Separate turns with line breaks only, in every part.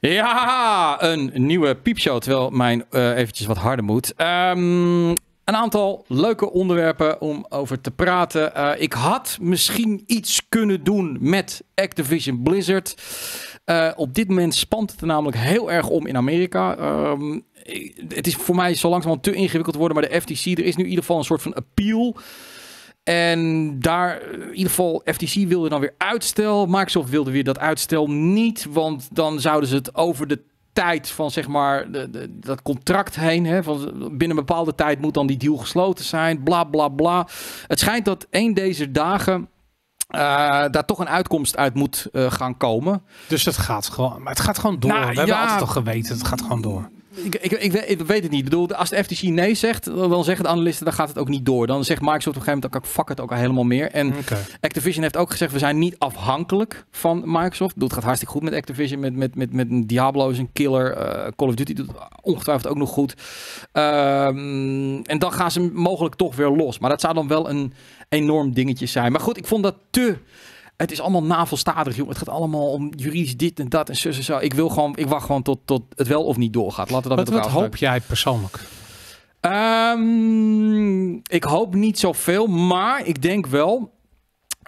Ja, een nieuwe piepshow, terwijl mijn uh, eventjes wat harder moet. Um, een aantal leuke onderwerpen om over te praten. Uh, ik had misschien iets kunnen doen met Activision Blizzard. Uh, op dit moment spant het er namelijk heel erg om in Amerika. Um, het is voor mij zo langzamerhand te ingewikkeld worden, maar de FTC, er is nu in ieder geval een soort van appeal. En daar, in ieder geval, FTC wilde dan weer uitstel. Microsoft wilde weer dat uitstel niet, want dan zouden ze het over de tijd van zeg maar de, de, dat contract heen. Hè, van binnen een bepaalde tijd moet dan die deal gesloten zijn. Bla bla bla. Het schijnt dat een deze dagen. Uh, daar toch een uitkomst uit moet uh, gaan komen.
Dus het gaat gewoon, maar het gaat gewoon door. Nou, We ja, hebben altijd al geweten, het gaat gewoon door.
Ik, ik, ik, ik, weet het niet. Ik bedoel, als de FTC nee zegt, dan zeggen de analisten, dan gaat het ook niet door. Dan zegt Microsoft op een gegeven moment fuck het ook al helemaal meer. En Activision heeft ook gezegd, we zijn niet afhankelijk van Microsoft. Bedoel, het gaat hartstikke goed met Activision, met, met, met, met Diablo is een killer. Uh, Call of Duty doet ongetwijfeld ook nog goed. Um, en dan gaan ze mogelijk toch weer los. Maar dat zou dan wel een enorm dingetje zijn. Maar goed, ik vond dat te het is allemaal navelstadig, joh. Het gaat allemaal om juridisch dit en dat en zo en zo. Ik wil gewoon, ik wacht gewoon tot, tot het wel of niet doorgaat. Laten we dat
wat, met wat hoop jij persoonlijk?
Um, ik hoop niet zoveel, maar ik denk wel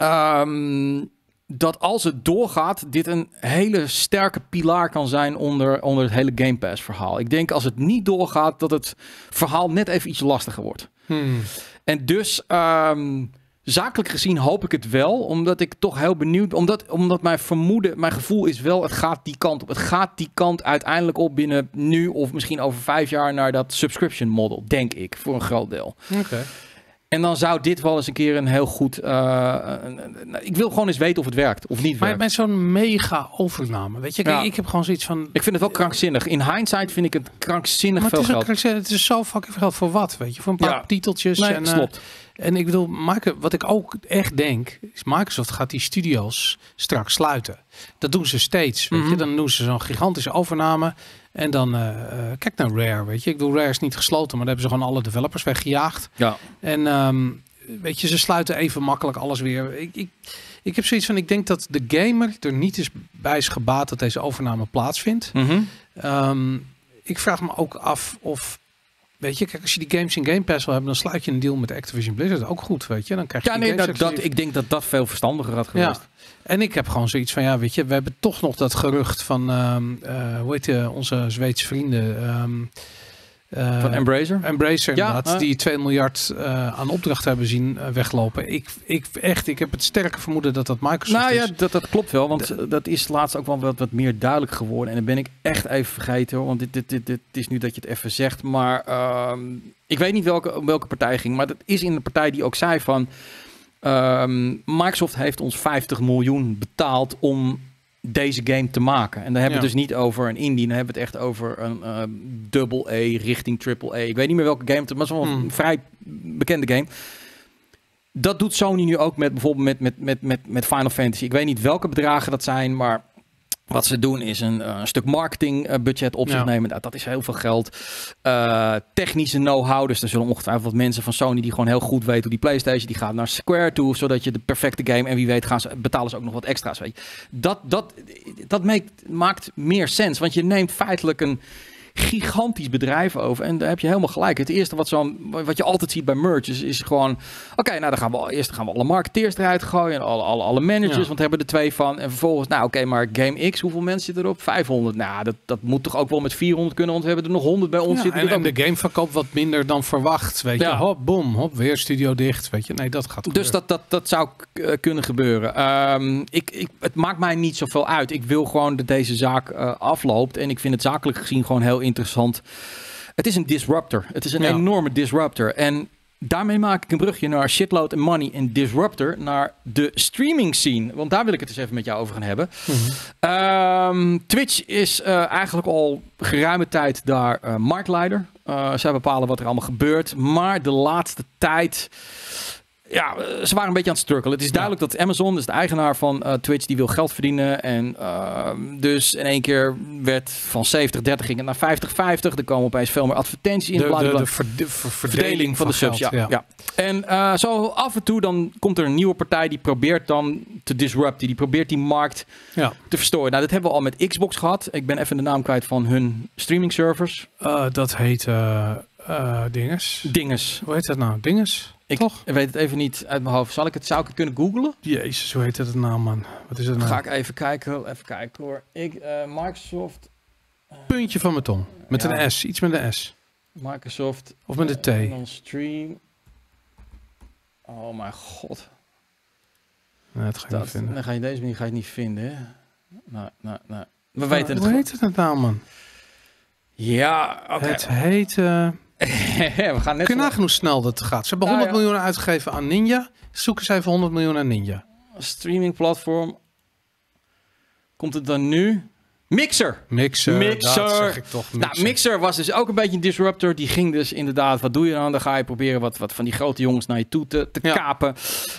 um, dat als het doorgaat, dit een hele sterke pilaar kan zijn onder, onder het hele Game Pass verhaal. Ik denk als het niet doorgaat, dat het verhaal net even iets lastiger wordt.
Hmm.
En dus um, zakelijk gezien hoop ik het wel, omdat ik toch heel benieuwd, omdat, omdat mijn vermoeden, mijn gevoel is wel, het gaat die kant op. Het gaat die kant uiteindelijk op binnen nu of misschien over vijf jaar naar dat subscription model, denk ik, voor een groot deel.
Oké.
En dan zou dit wel eens een keer een heel goed. Uh, ik wil gewoon eens weten of het werkt of niet.
Maar met zo'n mega overname, weet je, ja. ik heb gewoon zoiets van.
Ik vind het wel krankzinnig. In hindsight vind ik het krankzinnig
maar
veel
het
is
geld. Het is zo fucking veel geld voor wat, weet je, voor een paar ja. titeltjes.
Nee,
en,
klopt. Uh,
en ik bedoel, wat ik ook echt denk, is Microsoft gaat die studio's straks sluiten. Dat doen ze steeds. Weet mm -hmm. je? Dan doen ze zo'n gigantische overname. En dan, uh, kijk naar Rare, weet je. Ik bedoel, Rare is niet gesloten, maar daar hebben ze gewoon alle developers weggejaagd.
Ja.
En um, weet je, ze sluiten even makkelijk alles weer. Ik, ik, ik heb zoiets van, ik denk dat de gamer er niet is bij is gebaat dat deze overname plaatsvindt.
Mm -hmm.
um, ik vraag me ook af of Weet je, kijk, als je die games in Game Pass wil hebben, dan sluit je een deal met Activision Blizzard ook goed, weet je. Dan krijg je
ja, nee, dat, dat, ik denk dat dat veel verstandiger had geweest.
Ja. En ik heb gewoon zoiets van, ja, weet je, we hebben toch nog dat gerucht van, um, uh, hoe heet je, onze Zweedse vrienden, um,
uh, van Embracer?
Embracer, ja, inderdaad. Uh. Die 2 miljard uh, aan opdrachten hebben zien weglopen. Ik, ik, echt, ik heb het sterke vermoeden dat dat Microsoft
nou,
is.
Nou ja, dat, dat klopt wel. Want de, dat is laatst ook wel wat, wat meer duidelijk geworden. En dan ben ik echt even vergeten. Hoor, want dit, dit, dit, dit is nu dat je het even zegt. Maar um, ik weet niet welke, welke partij ging. Maar dat is in de partij die ook zei van... Um, Microsoft heeft ons 50 miljoen betaald om deze game te maken. En dan hebben we ja. dus niet over een indie, dan hebben we het echt over een uh, double A richting triple A. Ik weet niet meer welke game het is, maar het is wel een mm. vrij bekende game. Dat doet Sony nu ook met bijvoorbeeld met, met, met, met, met Final Fantasy. Ik weet niet welke bedragen dat zijn, maar wat ze doen is een, uh, stuk marketingbudget op zich ja. nemen. Nou, dat is heel veel geld. Uh, technische know-how. Dus er zullen ongetwijfeld wat mensen van Sony die gewoon heel goed weten hoe die PlayStation. Die gaat naar Square toe, zodat je de perfecte game. En wie weet gaan ze, betalen ze ook nog wat extra's. Weet je. Dat, dat, dat maakt, maakt meer sens. Want je neemt feitelijk een gigantisch bedrijf over. En daar heb je helemaal gelijk. Het eerste wat, zo wat je altijd ziet bij merges is gewoon... Oké, okay, nou dan gaan we eerst gaan we alle marketeers eruit gooien. En alle, alle, alle managers, ja. want hebben er twee van. En vervolgens, nou oké, okay, maar Game X, hoeveel mensen zitten erop? 500. Nou, dat, dat moet toch ook wel met 400 kunnen, want we hebben er nog 100 bij ons
ja,
zitten.
En, en de game verkoopt wat minder dan verwacht, weet ja. je. Hop, boom, hop, weer studio dicht, weet je. Nee, dat gaat
Dus dat, dat, dat zou uh, kunnen gebeuren. Um, ik, ik, het maakt mij niet zoveel uit. Ik wil gewoon dat deze zaak uh, afloopt. En ik vind het zakelijk gezien gewoon heel interessant het is een disruptor. Het is een ja. enorme disruptor. En daarmee maak ik een brugje naar shitload en money en disruptor naar de streaming scene. Want daar wil ik het eens even met jou over gaan hebben.
Mm
-hmm. um, Twitch is uh, eigenlijk al geruime tijd daar uh, marktleider. Uh, zij bepalen wat er allemaal gebeurt. Maar de laatste tijd ja, eh, ze waren een beetje aan het struggelen. Het is duidelijk dat Amazon, dus de eigenaar van eh, Twitch, die wil geld verdienen. En uh, dus in één keer werd van 70, 30 ging het naar 50, 50. Er komen opeens veel meer advertenties in.
De, de, de verde- ver-
verdeling van de subs, ja. ja. En eh, zo af en toe dan komt er een nieuwe partij die probeert dan te disrupten. Die probeert die markt
Ja.
te verstoren. Nou, dat hebben we al met Xbox gehad. Ik ben even de naam kwijt van hun streaming servers.
Dat heet eh eh, dinges.
Dinges.
Hoe heet dat nou? Dinges?
Ik
Toch?
weet het even niet uit mijn hoofd. Zal ik het, zou ik het kunnen googlen?
Jezus, hoe heet dat nou man? Wat is dat nou?
Ga ik even kijken. Even kijken hoor. Ik, eh, Microsoft.
Puntje van mijn tong. Met
Ja.
een S. Iets met een S.
Microsoft.
Of met een T.
eh, stream. Oh mijn god.
Nee, dat ga ik niet vinden.
dan ga je deze manier ga je het niet vinden. hè? Nou, nou, nou. We
Uh,
weten het
hoe heet het nou man?
Ja, oké.
Het heet...
we gaan net
kun je
zo-
nagaan hoe snel dat gaat? Ze hebben
Nou
100
ja.
miljoen uitgegeven aan Ninja. Zoek eens even 100 miljoen aan Ninja.
streaming platform. Komt het dan nu? Mixer.
Mixer.
Mixer.
Dat zeg ik toch. Mixer.
Nou, Mixer was dus ook een beetje een disruptor. Die ging dus inderdaad, wat doe je dan? Dan ga je proberen wat, wat van die grote jongens naar je toe te, te
Ja.
kapen.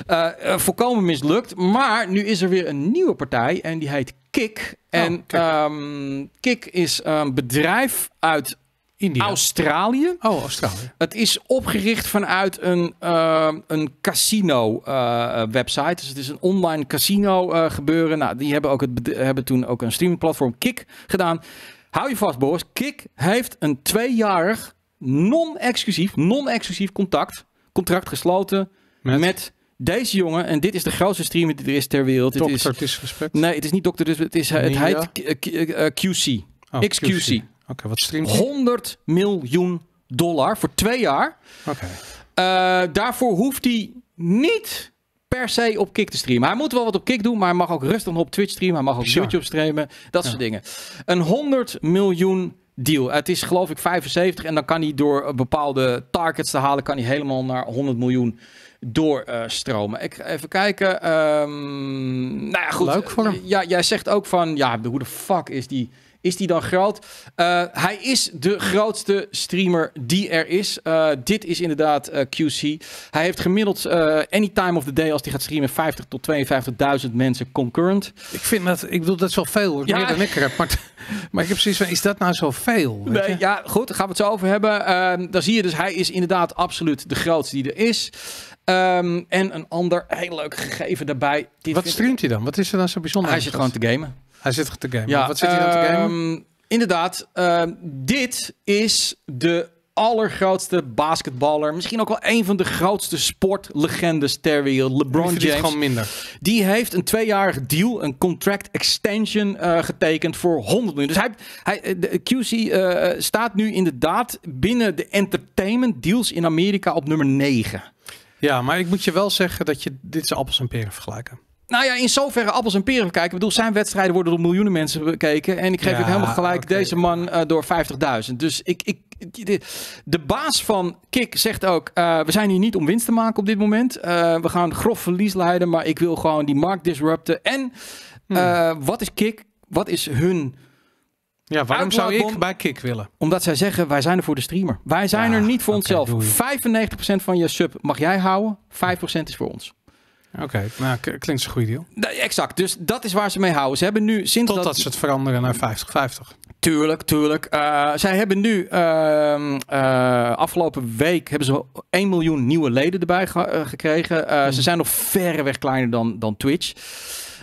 Eh, volkomen mislukt. Maar nu is er weer een nieuwe partij en die heet Kik. En
Oh, kijk.
ehm, Kik is een bedrijf uit
India.
Australië.
Oh, Australië.
Het is opgericht vanuit een, eh, een casino eh, website. Dus het is een online casino eh, gebeuren. Nou, die hebben, ook het, hebben toen ook een streamingplatform Kik gedaan. Hou je vast, Boris. Kik heeft een tweejarig non-exclusief, non-exclusief contact, contract gesloten met?
Met,
deze jongen. En dit is de grootste streamer die er is ter wereld. Het
Dokter
is,
Disrespect.
nee, het is niet Dokter, dus het, is, het heet eh, QC.
Oh,
XQC.
Oké, wat streamt hij?
100 miljoen dollar voor twee jaar.
Oké.
Eh, daarvoor hoeft hij niet per se op Kick te streamen. Hij moet wel wat op Kick doen, maar hij mag ook rustig op Twitch streamen. Hij mag ook
Bizar.
YouTube streamen. Dat
Ja.
soort dingen. Een 100 miljoen deal. Het is geloof ik 75 en dan kan hij door eh, bepaalde targets te halen, kan hij helemaal naar 100 miljoen doorstromen. ik ga even kijken. Ehm, nou ja, goed.
Leuk voor hem.
Ja, jij zegt ook van, ja, hoe de fuck is die... Is die dan groot? Eh, hij is de grootste streamer die er is. Eh, dit is inderdaad eh, QC. Hij heeft gemiddeld any time of the day als hij gaat streamen 50 tot 52.000 mensen concurrent.
Ik vind dat, ik bedoel, dat is wel veel. hoor.
Ja.
Meer dan ik heb. Maar, maar ik heb precies van, is dat nou zoveel? Weet
Nee, ja, goed, daar gaan we het zo over hebben. Ehm, dan zie je dus, hij is inderdaad absoluut de grootste die er is. Ehm, en een ander heel leuk gegeven daarbij. Dit
Wat streamt hij dan? Wat is er dan zo bijzonder?
Hij zit gewoon te gamen.
Hij zit te gamen.
Ja,
Wat zit hij dan te gamen?
ehm, Inderdaad, ehm, dit is de allergrootste basketballer. Misschien ook wel een van de grootste sportlegendes ter wereld.
Die
LeBron James.
gewoon minder.
Die heeft een tweejarig deal, een contract extension eh, getekend voor 100 miljoen. Dus hij, hij, eh, de QC eh, staat nu inderdaad binnen de entertainment deals in Amerika op nummer 9.
Ja, maar ik moet je wel zeggen dat je dit is appels en peren vergelijken.
Nou ja, in zoverre appels en peren kijken. Ik bedoel, zijn wedstrijden worden door miljoenen mensen bekeken. En ik geef
Ja,
het helemaal gelijk. Deze man eh, door 50.000. Dus ik, ik, de, de baas van Kik zegt ook... eh, we zijn hier niet om winst te maken op dit moment. Eh, we gaan grof verlies leiden. Maar ik wil gewoon die markt disrupten. En
Hmm.
wat is Kik? Wat is hun...
Ja, waarom zou ik bij Kik willen?
Omdat zij zeggen, wij zijn er voor de streamer. Wij zijn
Ja,
er niet voor onszelf.
doei.
95% van je sub mag jij houden. 5% is voor ons.
Oké, nou, klinkt een goede deal.
Exact. Dus dat is waar ze mee houden. Ze hebben nu sinds
Totdat
dat...
ze het veranderen naar 50-50.
Tuurlijk, tuurlijk. Eh, zij hebben nu ehm, eh, afgelopen week hebben ze 1 miljoen nieuwe leden erbij ge- eh, gekregen. Eh,
Hmm.
Ze zijn nog verreweg kleiner dan, dan Twitch.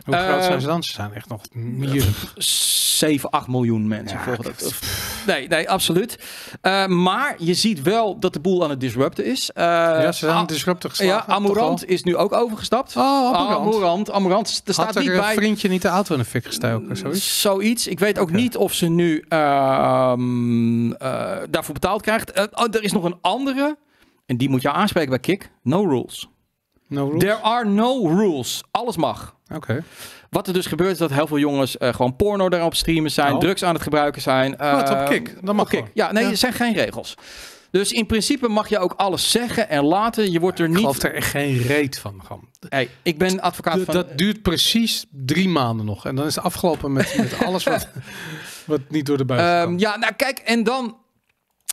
Hoe groot
Eh,
zijn ze dan? Ze zijn echt nog mieren.
7, 8 miljoen mensen
Ja,
dat. Nee, nee, absoluut. Eh, maar je ziet wel dat de boel aan het disrupten is. Eh,
ja, ze zijn een disruptor
ja,
geslagen. toch
Amorant is nu ook overgestapt.
Oh, Amorant.
Amorant, Amorant. Er staat
Had er
niet
een
bij.
vriendje niet de auto in de fik gestoken? Zoiets?
Zoiets. Ik weet ook niet of ze nu ehm, eh, daarvoor betaald krijgt. Oh, er is nog een andere. En die moet je aanspreken bij Kik. No rules.
No rules?
There are no rules. Alles mag.
Oké.
Wat er dus gebeurt is dat heel veel jongens eh, gewoon porno daarop streamen zijn.
Oh.
drugs aan het gebruiken zijn.
Wat, op
Eh,
Kik? Dat mag
op Kik.
gewoon.
Ja, nee,
Ja.
er zijn geen regels. Dus in principe mag je ook alles zeggen en laten. Je wordt er
Ik
niet...
geloof er echt geen reet van.
Hey, ik ben advocaat
D-
van...
dat duurt precies drie maanden nog. En dan is het afgelopen met, met alles wat, wat niet door de buis
Ehm, ja, nou kijk, en dan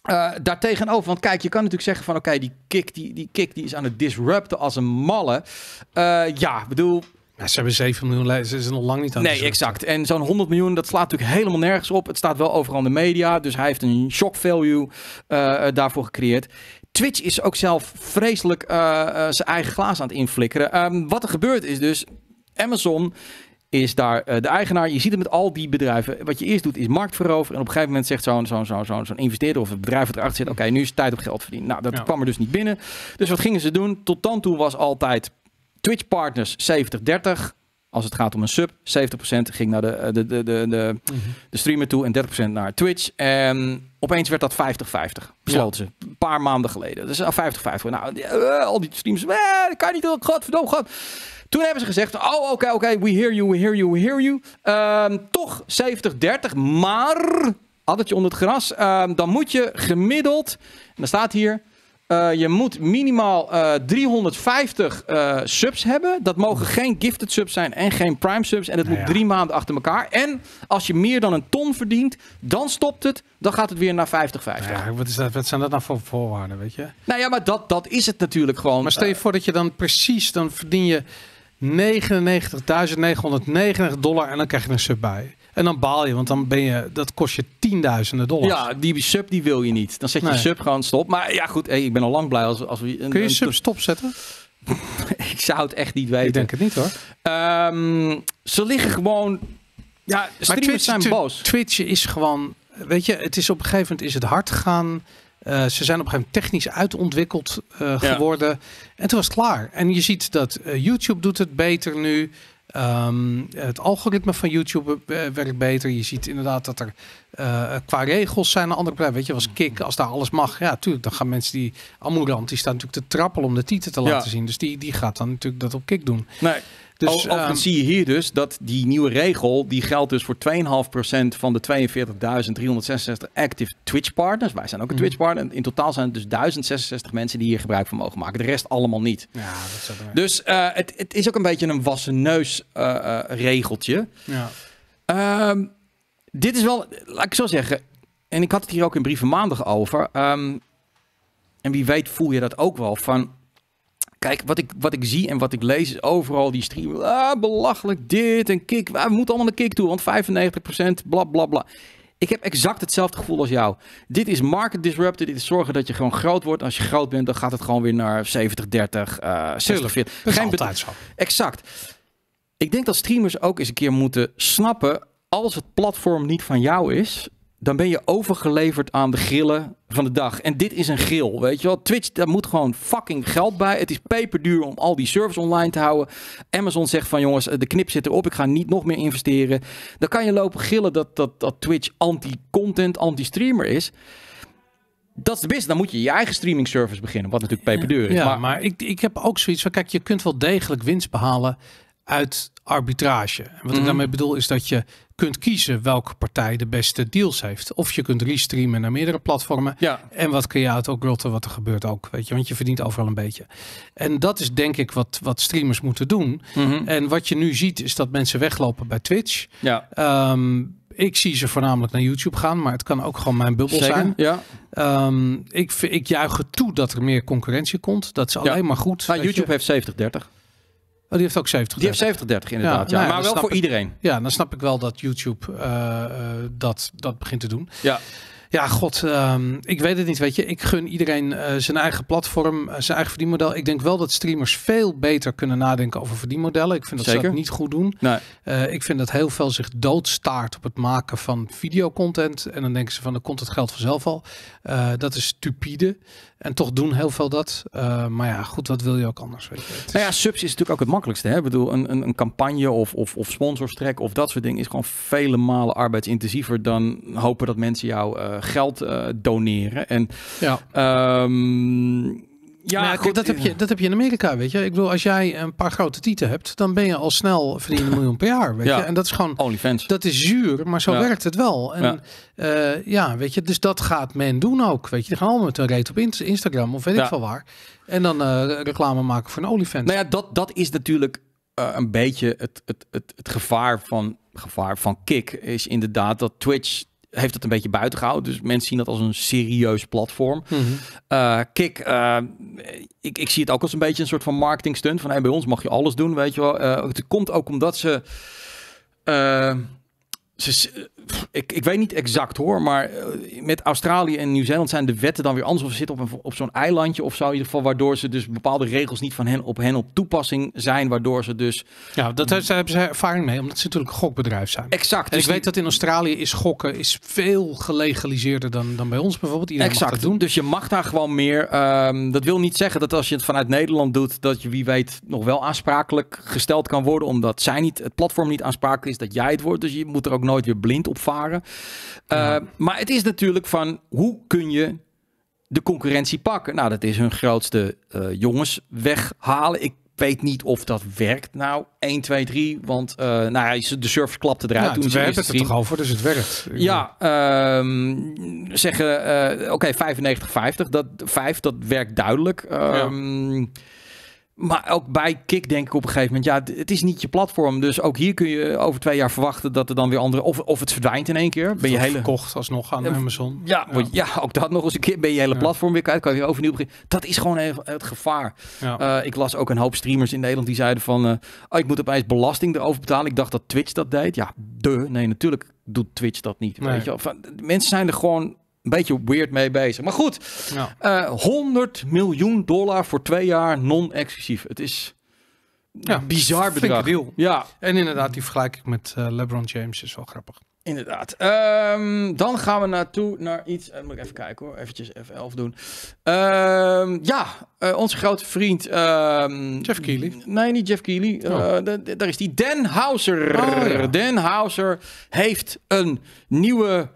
Uh, daartegenover, want kijk, je kan natuurlijk zeggen van oké, die kick die, die kick die is aan het disrupten als een malle. Uh, ja, bedoel,
ja, ze hebben 7 miljoen, ze is nog lang niet aan
Nee, exact. En zo'n 100 miljoen, dat slaat natuurlijk helemaal nergens op. Het staat wel overal in de media, dus hij heeft een shock value uh, daarvoor gecreëerd. Twitch is ook zelf vreselijk zijn eigen glaas aan het inflikkeren. Um, wat er gebeurt is dus, Amazon is daar uh, de eigenaar. Je ziet het met al die bedrijven. Wat je eerst doet is markt veroveren. En op een gegeven moment zegt zo'n zo'n zo'n zo'n zo'n investeerder of het bedrijf dat erachter zit... oké, okay, nu is het tijd om geld te verdienen. Nou, dat ja. kwam er dus niet binnen. Dus wat gingen ze doen? Tot dan toe was altijd Twitch partners 70-30. Als het gaat om een sub, 70% ging naar de, de, de, de, de, mm -hmm. de streamer toe en 30% naar Twitch. En opeens werd dat 50-50. Besloten ja. ze. Een paar maanden geleden. Dus 50-50. Nou, uh, al die streams, uh, dat kan niet. Godverdomme, god. Toen hebben ze gezegd, oh oké, okay, oké, okay, we hear you, we hear you, we hear you. Um, toch 70-30, maar, addertje onder het gras, um, dan moet je gemiddeld, en dan staat hier, uh, je moet minimaal uh, 350 uh, subs hebben. Dat mogen geen gifted subs zijn en geen prime subs. En dat nou moet ja. drie maanden achter elkaar. En als je meer dan een ton verdient, dan stopt het. Dan gaat het weer naar 50-50.
Ja, wat, is dat, wat zijn dat nou voor voorwaarden, weet je?
Nou ja, maar dat, dat is het natuurlijk gewoon.
Maar stel je voor dat je dan precies, dan verdien je 99.999 dollar en dan krijg je een sub bij. En dan baal je, want dan ben je, dat kost je tienduizenden dollars.
Ja, die sub die wil je niet. Dan zet je nee. sub gewoon stop. Maar ja, goed, hey, ik ben al lang blij als, als we.
Een, Kun je sub stop zetten?
ik zou het echt niet weten.
Ik denk het niet hoor.
Um, ze liggen gewoon. Ja, streamers Twitch, zijn boos.
Twitch is gewoon, weet je, het is op een gegeven moment is het hard gegaan. Uh, ze zijn op een gegeven moment technisch uitontwikkeld uh, geworden. Ja. En toen was het klaar. En je ziet dat uh, YouTube doet het beter nu. Um, het algoritme van YouTube werkt beter. Je ziet inderdaad dat er qua regels zijn een andere Weet je, als Kik, als daar alles mag. Ja, tuurlijk, dan gaan mensen die Amorant, die staan natuurlijk te trappelen om de titel te laten ja. zien. Dus die, die gaat dan natuurlijk dat op Kik doen.
Nee. Dus, overigens um, zie je hier dus dat die nieuwe regel, die geldt dus voor 2,5% van de 42.366 active Twitch partners. Wij zijn ook een mm. Twitch partner. In totaal zijn het dus 1066 mensen die hier gebruik van mogen maken. De rest allemaal niet.
Ja, dat is
dus uh, het, het, is ook een beetje een wassen neus uh, uh, regeltje.
Ja.
Um, dit is wel, laat ik zo zeggen, en ik had het hier ook in brieven maandag over. Um, en wie weet voel je dat ook wel van Kijk, wat ik, wat ik zie en wat ik lees is overal die stream. Ah, belachelijk dit en kick. We moeten allemaal naar kick toe, want 95% bla bla bla. Ik heb exact hetzelfde gevoel als jou. Dit is market disrupted. Dit is zorgen dat je gewoon groot wordt. Als je groot bent, dan gaat het gewoon weer naar 70, 30, uh, 60, 40.
Dat is altijd zo.
Exact. Ik denk dat streamers ook eens een keer moeten snappen... als het platform niet van jou is dan ben je overgeleverd aan de grillen van de dag. En dit is een grill, weet je wel. Twitch, daar moet gewoon fucking geld bij. Het is peperduur om al die servers online te houden. Amazon zegt van jongens, de knip zit erop. Ik ga niet nog meer investeren. Dan kan je lopen gillen dat, dat, dat Twitch anti-content, anti-streamer is. Dat is de beste. Dan moet je je eigen streaming service beginnen. Wat natuurlijk peperduur is.
Ja, maar, maar ik, ik heb ook zoiets van... Kijk, je kunt wel degelijk winst behalen uit arbitrage. En wat mm ik daarmee bedoel is dat je kunt kiezen welke partij de beste deals heeft. Of je kunt restreamen naar meerdere platformen.
Ja.
En wat kun je uit ook rotten wat er gebeurt ook. Weet je, want je verdient overal een beetje. En dat is denk ik wat, wat streamers moeten doen.
Mm -hmm.
En wat je nu ziet is dat mensen weglopen bij Twitch.
Ja.
Um, ik zie ze voornamelijk naar YouTube gaan, maar het kan ook gewoon mijn bubbel
Zeker,
zijn.
Ja.
Um, ik, ik juich het toe dat er meer concurrentie komt. Dat is alleen
ja.
maar goed.
Nou, YouTube je. heeft 70-30.
Oh, die heeft ook 70.
Die heeft 70-30 inderdaad, ja. ja. Nou, maar wel voor
ik,
iedereen.
Ja, dan snap ik wel dat YouTube uh, uh, dat, dat begint te doen.
Ja.
Ja, god, um, ik weet het niet, weet je. Ik gun iedereen uh, zijn eigen platform, zijn eigen verdienmodel. Ik denk wel dat streamers veel beter kunnen nadenken over verdienmodellen. Ik vind dat
Zeker?
ze dat niet goed doen.
Nee.
Ik vind dat heel veel zich doodstaart op het maken van videocontent. En dan denken ze van, dan komt het geld vanzelf al. Dat is stupide. En toch doen heel veel dat. Uh, maar ja, goed, wat wil je ook anders? Weet je?
Is... Nou ja, subs is natuurlijk ook het makkelijkste. Hè? Ik bedoel, een, een, een campagne of, of, of sponsorstrek of dat soort dingen is gewoon vele malen arbeidsintensiever dan hopen dat mensen jou uh, geld uh, doneren. En
ja.
Um, ja,
goed, dat, heb je, dat heb je in Amerika, weet je. Ik bedoel, als jij een paar grote tieten hebt, dan ben je al snel verdien een miljoen per jaar, weet
ja.
je. En dat is gewoon,
OnlyFans.
dat is zuur, maar zo
Ja.
werkt het wel. En
Ja.
ja. ja, weet je, dus dat gaat men doen ook, weet je. Die gaan allemaal met een reet op Inst- Instagram of weet ik veel waar. En dan eh, reclame maken voor een OnlyFans.
Nou ja, dat, dat is natuurlijk uh, een beetje het, het, het, het gevaar van gevaar van Kik is inderdaad dat Twitch heeft het een beetje buiten gehouden. Dus mensen zien dat als een serieus platform. Eh, Kik, eh, ik, ik zie het ook als een beetje een soort van marketing stunt. Van hey, bij ons mag je alles doen, weet je wel. Eh, het komt ook omdat ze... ze ik, ik weet niet exact hoor, maar eh, met Australië en Nieuw-Zeeland zijn de wetten dan weer anders. Of ze zitten op, een, op zo'n eilandje of zo in ieder geval. Waardoor ze dus bepaalde regels niet van hen op hen op toepassing zijn. Waardoor ze dus
Ja, dat daar hebben ze ervaring mee, omdat ze natuurlijk een gokbedrijf zijn.
exact...
En
dus
ik weet dat in Australië is gokken is veel gelegaliseerder dan, dan bij ons bijvoorbeeld. Iedereen mag
Exact.
dat doen.
Dus je mag daar gewoon meer. Ehm, dat wil niet zeggen dat als je het vanuit Nederland doet, dat je wie weet nog wel aansprakelijk gesteld kan worden, omdat zij niet, het platform niet aansprakelijk is, dat jij het wordt. Dus je moet er ook nooit weer blind op varen.
Ja.
Maar het is natuurlijk van hoe kun je de concurrentie pakken? Nou, dat is hun grootste eh, jongens weghalen. Ik weet niet of dat werkt. Nou, 1, 2, 3. Want uh, nou ja, de service klapte eruit.
Ja,
toen
we hebben het er toch over, dus het werkt.
Ja, ehm, zeggen, uh, oké, 95, 50. Dat, 5, dat werkt duidelijk. Um, Maar ook bij Kik denk ik op een gegeven moment, ja, het is niet je platform. Dus ook hier kun je over twee jaar verwachten dat er dan weer andere, of, of het verdwijnt in één keer. Ben je hele
verkocht alsnog aan Amazon.
Ja, ja. ja, ook dat nog eens een keer. Ben je hele ja. platform weer kwijt, kan je weer overnieuw beginnen. Dat is gewoon het gevaar. Ja. Uh, ik las ook een hoop streamers in Nederland die zeiden van, uh, oh, ik moet opeens belasting erover betalen. Ik dacht dat Twitch dat deed. Ja, de, nee, natuurlijk doet Twitch dat niet. Nee. Weet je? Of, mensen zijn er gewoon een beetje weird mee bezig. Maar goed, ja. uh, 100 miljoen dollar voor twee jaar non-exclusief. Het is ja, bizar bedrag.
Deal. Ja. En inderdaad, die vergelijking met uh, LeBron James is wel grappig.
Inderdaad. Um, dan gaan we naartoe naar iets. Uh, moet ik even kijken hoor. Eventjes F11 doen. Um, ja, uh, onze grote vriend. Um,
Jeff Keighley.
Nee, niet Jeff Keighley. Oh. Daar is die Dan Houser.
Oh, ja.
Dan Houser heeft een nieuwe.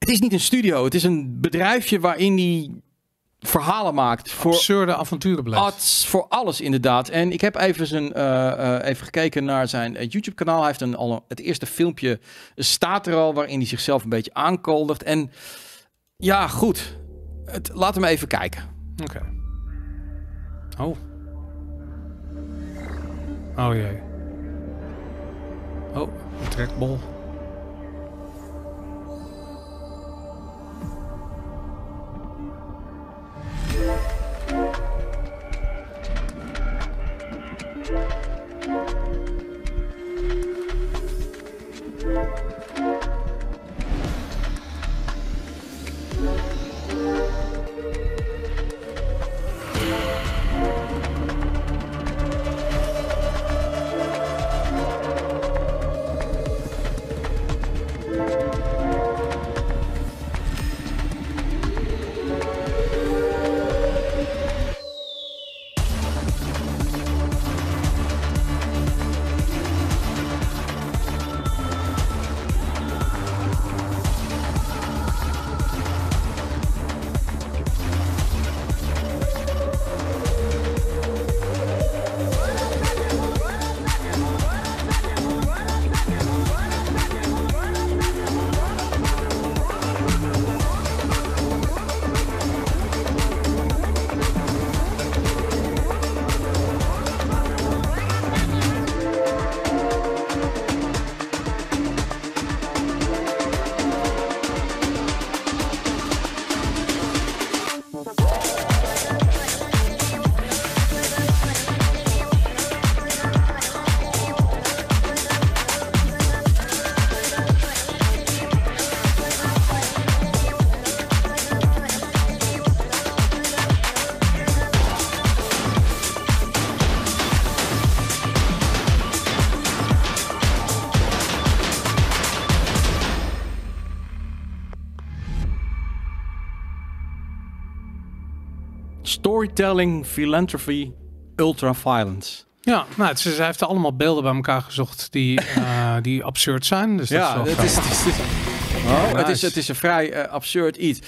Het is niet een studio. Het is een bedrijfje waarin hij verhalen maakt. Voor
Absurde avonturen blijft.
Voor alles inderdaad. En ik heb even, zijn, uh, uh, even gekeken naar zijn uh, YouTube kanaal. Hij heeft een, al een, het eerste filmpje staat er al waarin hij zichzelf een beetje aankondigt. En ja, goed. Het, laat hem even kijken.
Oké. Okay. Oh. Oh jee. Oh, een trekbol.
Thank Storytelling, philanthropy, ultra-violence.
Ja, nou, is, hij heeft allemaal beelden bij elkaar gezocht die, uh, die absurd zijn. Dus
ja,
dat is
het, is, het, is, het, is, oh, nice. het, is, het is een vrij uh, absurd iets.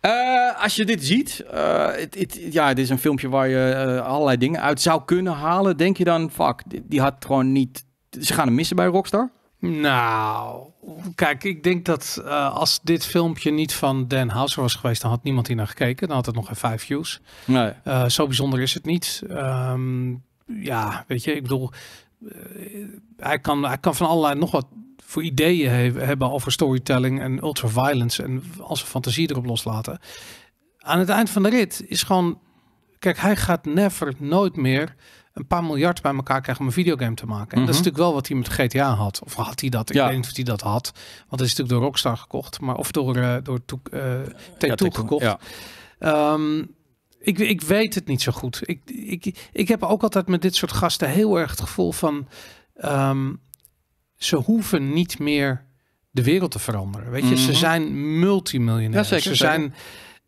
Uh, als je dit ziet, het, ja, dit is een filmpje waar je allerlei dingen uit zou kunnen halen. Denk je dan, fuck, die, die had gewoon niet... Ze gaan hem missen bij Rockstar?
Nou, kijk, ik denk dat uh, als dit filmpje niet van Dan Houser was geweest, dan had niemand hier naar gekeken. Dan had het nog geen vijf views.
Nee.
Uh, zo bijzonder is het niet. Um, ja, weet je, ik bedoel, eh, hij, kan, hij kan van allerlei nog wat voor ideeën he- hebben over storytelling en ultraviolence en als we fantasie erop loslaten. Aan het eind van de rit is gewoon, kijk, hij gaat never, nooit meer een paar miljard bij elkaar krijgen om een videogame te maken. En dat is
Mhm.
natuurlijk wel wat hij met GTA had. Of had hij dat? Ik
Ja.
weet niet of hij dat had. Want het is natuurlijk door Rockstar gekocht, maar of door, eh door to, Take-Two
Ja,
gekocht.
Ja.
Ehm, ik, ik weet het niet zo goed. Ik, ik, ik heb ook altijd met dit soort gasten heel erg het gevoel van... ehm, ze hoeven niet meer de wereld te veranderen. Weet je, ze
Mhm.
zijn multimiljonair.
Ja, zeker,
Ze
zeker.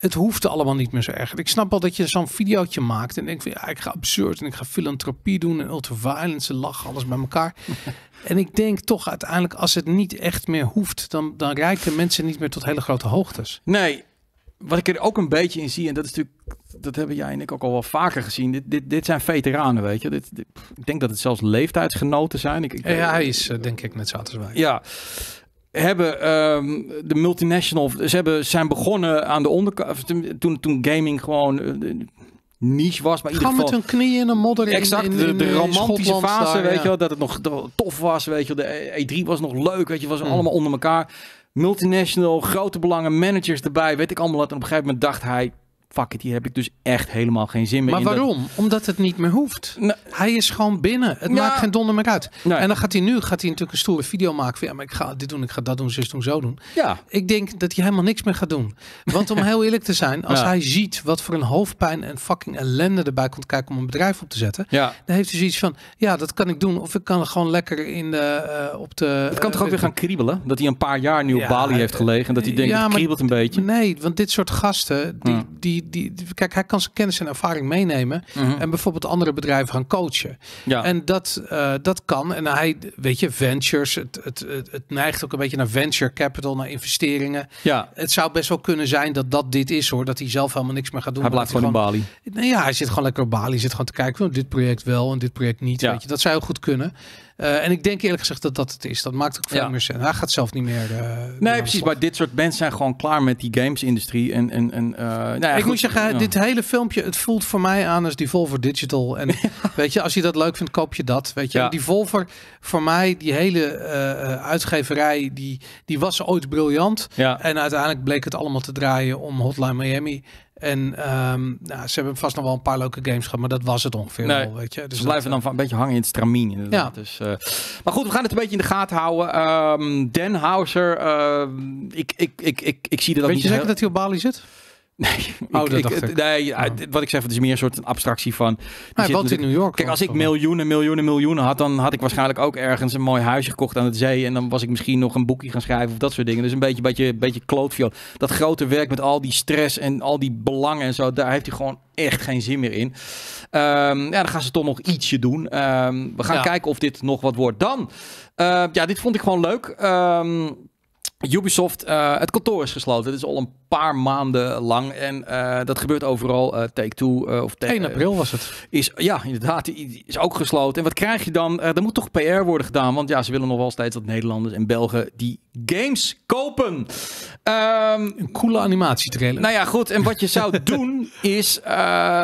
Het hoeft allemaal niet meer zo erg. Ik snap wel dat je zo'n videootje maakt en denkt van ja, ik ga absurd en ik ga filantropie doen en ultraviolence, lachen, alles bij elkaar. en ik denk toch uiteindelijk als het niet echt meer hoeft, dan, dan reiken mensen niet meer tot hele grote hoogtes.
Nee, wat ik er ook een beetje in zie, en dat is natuurlijk, dat hebben jij en ik ook al wel vaker gezien. Dit, dit, dit zijn veteranen, weet je. Dit, dit- ik denk dat het zelfs leeftijdsgenoten zijn. Ik, ik,
Ja, hij is eh, denk ik net zo.
Ja. Hebben ehm, de multinational, ze hebben, zijn begonnen aan de onderkant, toen, toen gaming gewoon eh, niche was, maar in ieder geval...
met hun knieën in de modder. in-
Exact,
in,
de,
in,
de romantische fase,
daar,
weet
ja.
je wel, dat het nog tof was, weet je wel. De E3 was nog leuk, weet je, was
Hmm.
allemaal onder elkaar. Multinational, grote belangen, managers erbij, weet ik allemaal wat. En op een gegeven moment dacht hij, fuck it, hier heb ik dus echt helemaal geen zin meer
Maar
in. Dat-
waarom? Omdat het niet meer hoeft.
Nou,
Hij is gewoon binnen. Het maakt geen donder meer uit. En dan gaat hij nu gaat hij natuurlijk een stoere video maken. Van, ja, maar ik ga dit doen, ik ga dat doen, zus doen, zo doen.
ja,
Ik denk dat hij helemaal niks meer gaat doen. Want om heel eerlijk te zijn, als
Ja.
hij ziet wat voor een hoofdpijn en fucking ellende erbij komt kijken om een bedrijf op te zetten,
ja.
dan heeft hij zoiets van, ja, dat kan ik doen. Of ik kan gewoon lekker in de, eh, op de...
Het kan toch ook
eh,
weer gaan kriebelen? Dat hij een paar jaar nu op
Ja,
Bali heeft gelegen. En dat hij denkt,
ja,
het
maar-
kriebelt een beetje.
Nee, want dit soort gasten, die,
Ja.
die, die, die- kijk, hij kan zijn kennis en ervaring meenemen
Mhm.
en bijvoorbeeld andere bedrijven gaan coachen.
ja.
En dat, eh, dat kan. En hij, weet je, ventures, het, het, het, het neigt ook een beetje naar venture capital, naar investeringen.
ja,
Het zou best wel kunnen zijn dat dat dit is hoor, dat hij zelf helemaal niks meer gaat doen.
hij blijft gewoon in Bali.
Nee, ja, hij zit gewoon lekker op Bali, zit gewoon te kijken, oh, dit project wel en dit project niet.
Ja.
Weet je, dat zou heel goed kunnen. Eh, en ik denk eerlijk gezegd dat dat het is. Dat maakt ook veel
Ja.
meer zin. Hij gaat zelf niet meer. eh, aan
Nee,
de
precies. Maar dit soort mensen zijn gewoon klaar met die games-industrie. En, en, en, eh, nou ja,
ik
goed,
moet zeggen,
ja.
dit hele filmpje, het voelt voor mij aan als Devolver Digital. En weet je, als je dat leuk vindt, koop je dat. Weet je,
Ja.
En Devolver, voor mij, die hele eh, eh, uitgeverij, die, die was ooit briljant.
Ja,
En uiteindelijk bleek het allemaal te draaien om Hotline Miami. En ehm, nou, ze hebben vast nog wel een paar leuke games gehad, maar dat was het ongeveer
Nee,
wel, weet je. Dus
ze blijven
dat,
dan een beetje hangen in het stramien. Inderdaad.
Ja.
Dus, eh, maar goed, we gaan het een beetje in de gaten houden. Ehm Den Houser, ehm, ik, ik, ik, ik, ik zie dat
eh, Weet je
niet
zeker dat hij op Bali zit?
Nee,
Oh,
ik, nee ja,
Oh.
wat ik zeg, het is meer een soort abstractie van. die
Hij woont in New York.
Kijk, als ik miljoenen, miljoenen, miljoenen had, dan had ik waarschijnlijk ook ergens een mooi huisje gekocht aan het zee. En dan was ik misschien nog een boekje gaan schrijven of dat soort dingen. Dus een beetje, beetje, beetje klootviool. Dat grote werk met al die stress en al die belangen en zo, daar heeft hij gewoon echt geen zin meer in. Ehm, ja, dan gaan ze toch nog ietsje doen. Ehm, we gaan
Ja.
kijken of dit nog wat wordt. Dan, eh, ja, dit vond ik gewoon leuk. Ehm, Ubisoft, eh, het kantoor is gesloten. Het is al een paar maanden lang. En eh, dat gebeurt overal. Eh, Take-Two eh, of
ik. 1 april was het.
is, ja, inderdaad, is ook gesloten. En wat krijg je dan? Er moet toch PR worden gedaan. Want ja, ze willen nog wel steeds dat Nederlanders en Belgen die games kopen. Ehm,
Een coole animatietrailer.
nou ja, goed. En wat je zou doen is...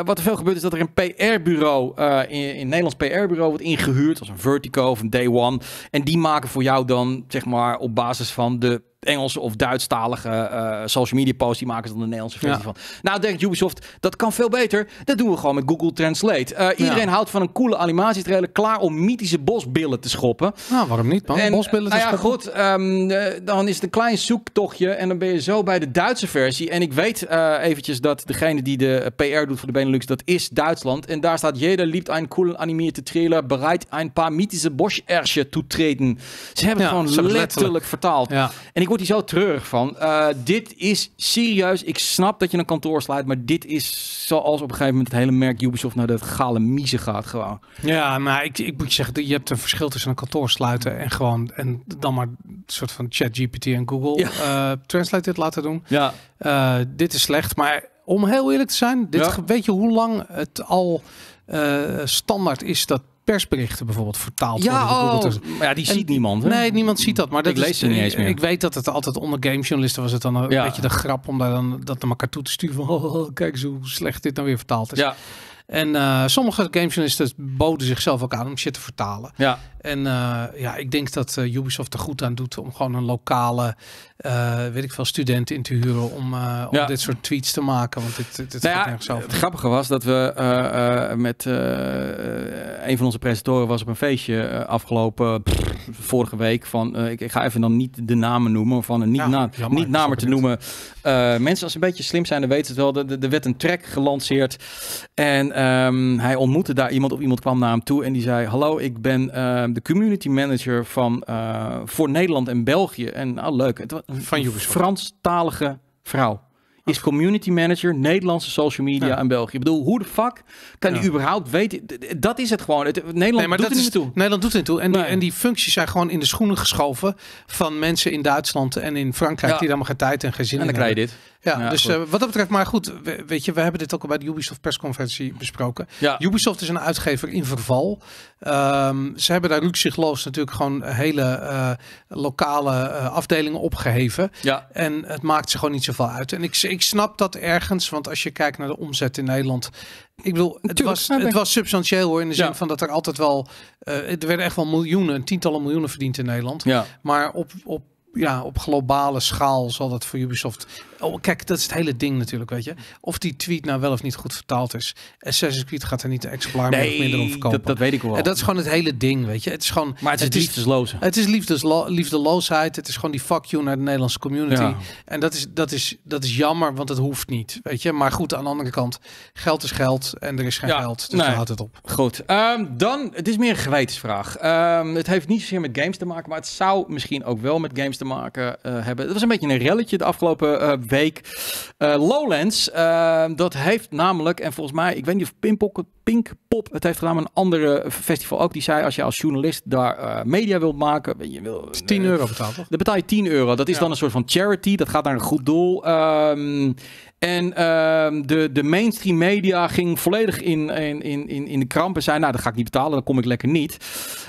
wat er veel gebeurt is dat er een PR-bureau... in, een Nederlands PR-bureau wordt ingehuurd. Als een Vertigo of een Day One. En die maken voor jou dan, zeg maar, op basis van de Engelse of Duitsstalige eh, social media posts. Die maken ze dan de Nederlandse versie
Ja.
van. Nou, denkt Ubisoft, dat kan veel beter. Dat doen we gewoon met Google Translate. Eh, iedereen
Ja.
houdt van een coole animatietrailer. Klaar om mythische bosbillen te schoppen.
Nou, waarom niet man?
En,
Bosbillen
nou ja,
goed.
goed. ehm, eh, dan is het een klein zoektochtje en dan ben je zo bij de Duitse versie. En ik weet eventjes dat degene die de PR doet voor de Benelux, dat is Duitsland. En daar staat, jeder liebt een coolen animierte Trailer, bereid een paar mythische Bosch-Ersche toetreden. Ze hebben het gewoon letterlijk, vertaald.
Ja.
En ik word hier zo treurig van. Eh, dit is serieus. Ik snap dat je een kantoor sluit, maar dit is zoals op een gegeven moment het hele merk Ubisoft naar de gale miezen gaat gewoon.
Ja, maar ik, ik moet je zeggen, je hebt een verschil tussen een kantoor sluiten en gewoon en dan maar een soort van ChatGPT en Google
Ja.
eh, Translate dit laten doen.
Ja,
Eh, dit is slecht, maar om heel eerlijk te zijn, dit,
Ja.
weet je hoe lang het al standaard is dat persberichten bijvoorbeeld vertaald worden?
ja,
Google
oh, ja die
En-
ziet niemand. Hè?
Nee, niemand ziet dat. Maar dat
Ik lees ze niet eens meer.
Ik weet dat het altijd onder gamejournalisten was het dan een
Ja.
beetje de grap om daar dan dat naar elkaar toe te sturen van oh, oh, kijk eens hoe slecht dit nou weer vertaald is.
Ja,
En uh, sommige gamejournalisten boden zichzelf ook aan om shit te vertalen.
Ja.
En uh, ja, ik denk dat uh, Ubisoft er goed aan doet om gewoon een lokale, weet ik veel, studenten in te huren om, om ja. dit soort tweets te maken. Want dit, dit
nou gaat nergens over. Het grappige was dat we met een van onze presentatoren was op een feestje afgelopen pff, vorige week van, ik, ik, ga even dan niet de namen noemen, van een niet, ja, na, jammer, niet namer te noemen. mensen als een beetje slim zijn, dan weten het wel. Er werd een track gelanceerd en um, hij ontmoette daar iemand of iemand kwam naar hem toe en die zei: Hallo, ik ben uh, de community manager van voor Nederland en België. En nou, leuk. Het was een van Franstalige vrouw is community manager Nederlandse social media ja. in België. Ik bedoel, hoe de fuck kan ja. die überhaupt weten? Dat is het gewoon. Het, Nederland nee, maar doet dat er niet toe.
Nederland doet er niet toe. En, die, en die functies zijn gewoon in de schoenen geschoven van mensen in Duitsland en in Frankrijk die daar maar geen tijd en geen zin
en dan krijg je dit.
Ja, dus uh, wat dat betreft, maar goed, weet je, we hebben dit ook al bij de Ubisoft persconferentie besproken.
Ja.
Ubisoft is een uitgever in verval. Um, ze hebben daar rukzichtloos natuurlijk gewoon hele uh, lokale uh, afdelingen opgeheven.
Ja.
En het maakt ze gewoon niet zoveel uit. En ik, ik snap dat ergens, want als je kijkt naar de omzet in Nederland, ik bedoel, het was, het was substantieel hoor. In de zin van dat er altijd wel. Uh, er werden echt wel miljoenen, tientallen miljoenen verdiend in Nederland.
Ja.
Maar op, op ja, op globale schaal zal dat voor Ubisoft. Oh, kijk, dat is het hele ding natuurlijk, weet je. Of die tweet nou wel of niet goed vertaald is. Assassin's Creed gaat er niet een exemplaar nee, meer minder om verkopen.
Dat, dat weet ik wel.
En dat is gewoon het hele ding, weet je. Het is gewoon.
Maar het is het liefdesloos.
Het is liefdeslo liefdeloosheid. Het is gewoon die fuck you naar de Nederlandse community. Ja. En dat is, dat, is, dat is jammer, want het hoeft niet, weet je. Maar goed, aan de andere kant, geld is geld en er is geen ja, geld. Dus nee. houdt het op.
Goed. Um, dan, het is meer een gewetensvraag. Um, het heeft niet zozeer met games te maken, maar het zou misschien ook wel met games te maken uh, hebben. Het was een beetje een relletje de afgelopen uh, week. Uh, Lowlands, dat heeft namelijk, en volgens mij, ik weet niet of Pimpok, Pinkpop het heeft gedaan, maar een andere festival ook. Die zei, als je als journalist daar media wilt maken, je wil...
10 euro betaald toch?
Dan betaal je 10 euro. Dat is ja. dan een soort van charity. Dat gaat naar een goed doel. Um, en uh, de, de mainstream media ging volledig in, in, in, in de krampen. Zei, nou, dat ga ik niet betalen, dan kom ik lekker niet.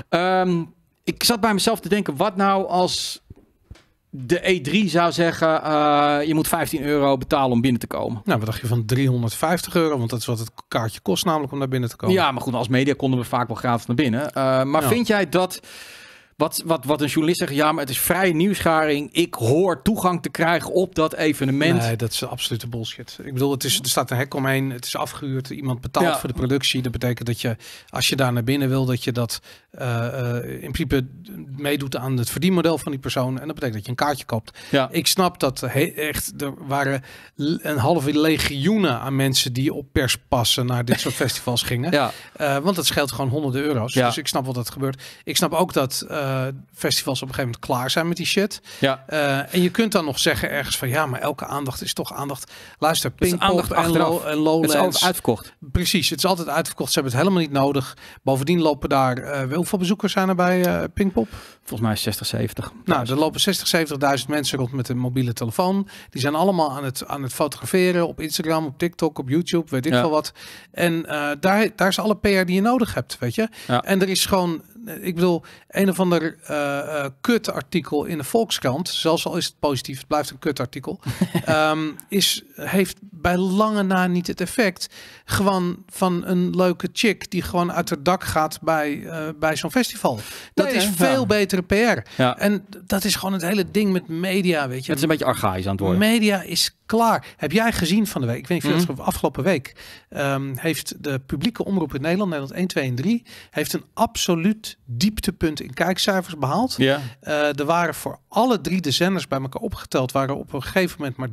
Um, ik zat bij mezelf te denken, wat nou als de E3 zou zeggen, uh, je moet 15 euro betalen om binnen te komen.
Nou, wat dacht je van 350 euro? Want dat is wat het kaartje kost namelijk om naar binnen te komen.
Ja, maar goed, als media konden we vaak wel gratis naar binnen. Uh, maar ja. vind jij dat wat, wat, wat een journalist zegt, ja, maar het is vrije nieuwsgaring. Ik hoor toegang te krijgen op dat evenement.
Nee, dat is absolute bullshit. Ik bedoel, het is, er staat een hek omheen. Het is afgehuurd. Iemand betaalt ja. voor de productie. Dat betekent dat je, als je daar naar binnen wil, dat je dat uh, uh, in principe meedoet aan het verdienmodel van die persoon. En dat betekent dat je een kaartje koopt.
Ja.
Ik snap dat echt, er waren een halve legioenen aan mensen die op perspassen naar dit soort festivals gingen.
Ja.
Uh, want dat scheelt gewoon honderden euro's.
Ja.
Dus ik snap wat dat gebeurt. Ik snap ook dat uh, festivals op een gegeven moment klaar zijn met die shit.
Ja.
Uh, en je kunt dan nog zeggen ergens van ja, maar elke aandacht is toch aandacht. Luister, Pinkpop en, low, en Lowlands. Het
is altijd uitverkocht.
Precies, het is altijd uitverkocht. Ze hebben het helemaal niet nodig. Bovendien lopen daar, uh, hoeveel bezoekers zijn er bij Pinkpop?
Volgens mij 60, 70.
Nou, er lopen 60, 70.000 mensen rond met een mobiele telefoon. Die zijn allemaal aan het, aan het fotograferen op Instagram, op TikTok, op YouTube, weet ik ja. veel wat. En daar, daar is alle PR die je nodig hebt, weet je.
Ja.
En er is gewoon ik bedoel, een of ander uh, uh, kut artikel in de Volkskrant, zelfs al is het positief, het blijft een kut artikel, um, is, heeft bij lange na niet het effect gewoon van een leuke chick die gewoon uit het dak gaat bij, uh, bij zo'n festival. Dat nee, is veel betere PR.
Ja.
En dat is gewoon het hele ding met media, weet je.
Het is een beetje archaïs aan het worden.
Media is klaar. Heb jij gezien van de week? Ik weet niet of mm afgelopen week um, heeft de publieke omroep in Nederland, Nederland 1, 2 en 3, heeft een absoluut dieptepunt in kijkcijfers behaald.
Ja.
Uh, er waren voor alle drie de zenders bij elkaar opgeteld, waren op een gegeven moment maar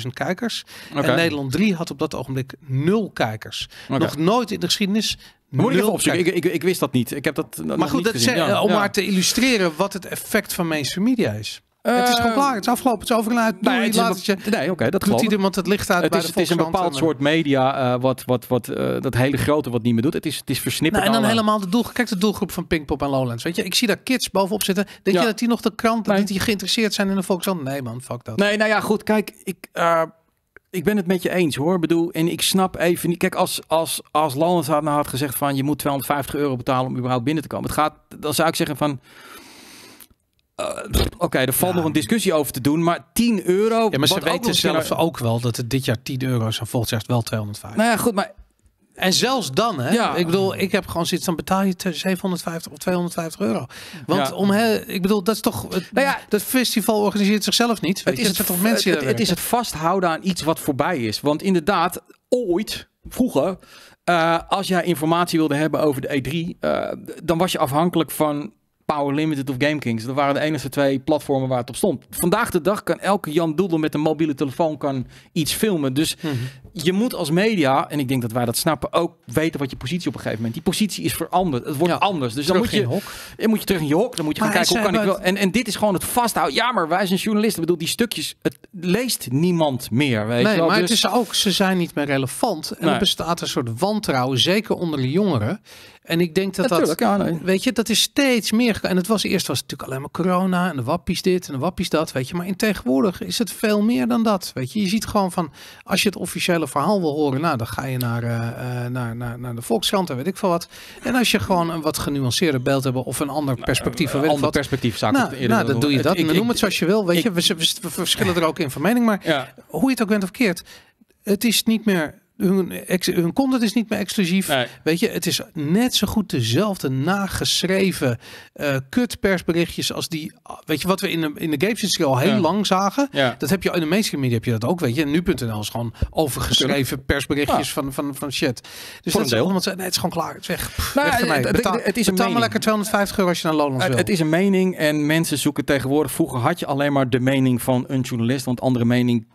13.000 kijkers.
Okay.
En Nederland 3 had op dat ogenblik nul kijkers.
Okay.
Nog nooit in de geschiedenis
moet ik even opzoeken. Ik, ik, ik, wist dat niet. Ik heb dat
maar goed, dat
gezien.
Zei,
ja.
om
ja.
maar te illustreren wat het effect van mainstream media is. Het is gewoon klaar. Het is afgelopen. Het is over en uit.
Nee, het is
je,
nee oké, okay, dat
ieder want het licht uit
het
bij
is,
de
Het is een bepaald soort media uh, wat, wat, wat uh, dat hele grote wat niet meer doet. Het is, het is versnipperd.
Nou, en dan helemaal de doelgroep. Kijk de doelgroep van Pinkpop en Lowlands. Weet je, ik zie daar kids bovenop zitten. Denk ja. je dat die nog de krant, nee. dat die geïnteresseerd zijn in de Volkskrant? Nee man, fuck dat.
Nee, nou ja, goed. Kijk, ik... Uh, ik ben het met je eens hoor. Ik bedoel, en ik snap even niet. Kijk, als, als, als Lowlands had, nou had gezegd van je moet 250 euro betalen om überhaupt binnen te komen. Het gaat, dan zou ik zeggen van. Uh, Oké, okay, er valt ja. nog een discussie over te doen, maar 10 euro.
Ja, maar ze weten zelf ook wel dat het dit jaar 10 euro is en volgend jaar wel 205.
Nou ja, goed, maar
En zelfs dan, hè?
Ja.
Ik bedoel, ik heb gewoon zitten, dan betaal je te 750 of 250 euro. Want
Ja.
om, hè, ik bedoel, dat is toch, het,
Nou ja,
dat festival organiseert zichzelf niet. Weet
Het is,
het toch mensen
het is het vasthouden aan iets wat voorbij is. Want inderdaad, ooit, vroeger, eh, als jij informatie wilde hebben over de E3, eh, dan was je afhankelijk van Power Limited of GameKings. Dat waren de enige twee platformen waar het op stond. Vandaag de dag kan elke Jan Doedel met een mobiele telefoon kan iets filmen. Dus.
Mhm.
je moet als media, en ik denk dat wij dat snappen, ook weten wat je positie op een gegeven moment. Die positie is veranderd. Het wordt
Ja.
anders. Dus dan moet, je,
hok.
dan moet je terug in je hok. Dan moet je gaan kijken hoe kan ik wel. En, en dit is gewoon het vasthouden. Ja, maar wij zijn journalisten. Ik bedoel, die stukjes, het leest niemand meer. Weet
Nee,
wel?
maar
Dus-
het is ook, ze zijn niet meer relevant. En
Nee.
er bestaat een soort wantrouwen, zeker onder de jongeren. En ik denk dat dat,
Natuurlijk, ja, nee.
weet je, dat is steeds meer. En het was eerst was het natuurlijk alleen maar corona en de wappies dit en de wappies dat, weet je. Maar in tegenwoordig is het veel meer dan dat, weet je. Je ziet gewoon van, als je het officiële verhaal wil horen, nou, dan ga je naar, eh, eh, naar, naar, naar de Volkskrant en weet ik veel wat. En als je gewoon een wat genuanceerder beeld hebt of een ander perspectief,
Een ander
wat.
perspectief zou ik
Nou,
het eerder
nou, dan doe je dat.
Ik-
noem het zoals je wil. Weet
ik-
je, we, we, we verschillen er ook in van mening. Maar
Ja,
hoe je het ook bent of keert, het is niet meer. Hun, ex, hun content is niet meer exclusief.
nee.
Weet je, het is net zo goed dezelfde nageschreven eh kut persberichtjes als die. Weet je wat we in de, in de gamesindustrie al heel
Ja.
lang zagen?
Ja.
Dat heb je in de mainstream media heb je dat ook, weet je. Nu.nl is gewoon overgeschreven persberichtjes
Ja.
van, van, van shit. Dus
Voor
dat is
deel.
allemaal, nee, het is gewoon klaar. Het is weg. Pff,
Nou,
weg
het- het-
Betaal,
het is
betaal maar lekker 250 euro als je naar Lowlands wil.
het is een mening en mensen zoeken tegenwoordig. Vroeger had je alleen maar de mening van een journalist, want andere mening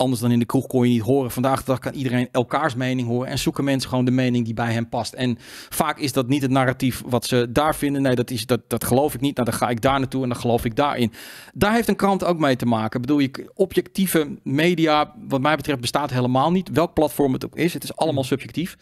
anders dan in de kroeg kon je niet horen. Vandaag de dag kan iedereen elkaars mening horen en zoeken mensen gewoon de mening die bij hen past. En vaak is dat niet het narratief wat ze daar vinden. Nee, dat, is, dat, dat geloof ik niet. Nou, dan ga ik daar naartoe en dan geloof ik daarin. Daar heeft een krant ook mee te maken. Ik bedoel, je, objectieve media, wat mij betreft, bestaat helemaal niet. Welk platform het ook is. Het is allemaal subjectief.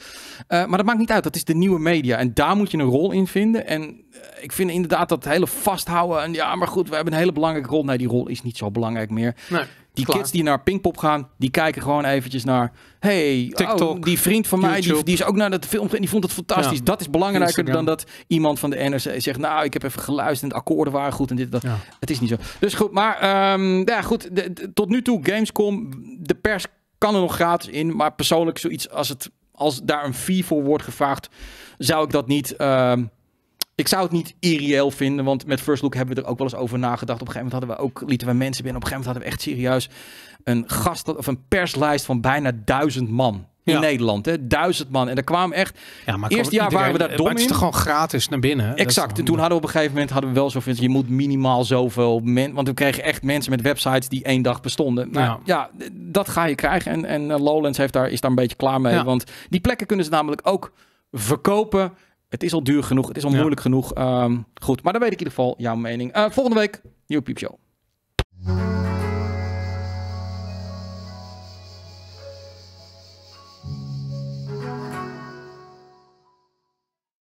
Eh, maar dat maakt niet uit. Dat is de nieuwe media. En daar moet je een rol in vinden. En eh, ik vind inderdaad dat hele vasthouden. En ja, maar goed, we hebben een hele belangrijke rol. Nee, die rol is niet zo belangrijk meer.
Nee,
Die
klaar.
kids die naar Pinkpop gaan, die kijken gewoon eventjes naar... Hey,
TikTok,
oh, die vriend van mij, die, die is ook naar dat film en die vond het fantastisch.
Ja.
Dat is belangrijker
Instagram.
dan dat iemand van de NRC zegt... Nou, ik heb even geluisterd en de akkoorden waren goed en dit en dat.
Ja.
Het is niet zo. Dus goed, maar ehm, ja, goed. de- de- tot nu toe, Gamescom, de pers kan er nog gratis in. Maar persoonlijk, zoiets als, het, als daar een fee voor wordt gevraagd, zou ik dat niet. ehm, ik zou het niet irreëel vinden, want met First Look hebben we er ook wel eens over nagedacht. Op een gegeven moment hadden we ook, lieten we mensen binnen. Op een gegeven moment hadden we echt serieus een gast of een perslijst van bijna duizend man. In
Ja.
Nederland, hè? Duizend man. En er kwamen echt
Ja, maar
Eerste jaar waren we daar dom
Het is
in.
gewoon gratis naar binnen? hè?
Exact. En toen hadden we op een gegeven moment hadden we wel zoveel. Je moet minimaal zoveel mensen. Want we kregen echt mensen met websites die één dag bestonden. Nou,
Ja.
dat ga je krijgen. En, en eh, Lowlands heeft daar, is daar een beetje klaar mee.
Ja.
Want die plekken kunnen ze namelijk ook verkopen. Het is al duur genoeg. Het is al
Ja.
moeilijk genoeg. Ehm, goed, maar dan weet ik in ieder geval jouw mening. Eh, volgende week, nieuwe piepshow.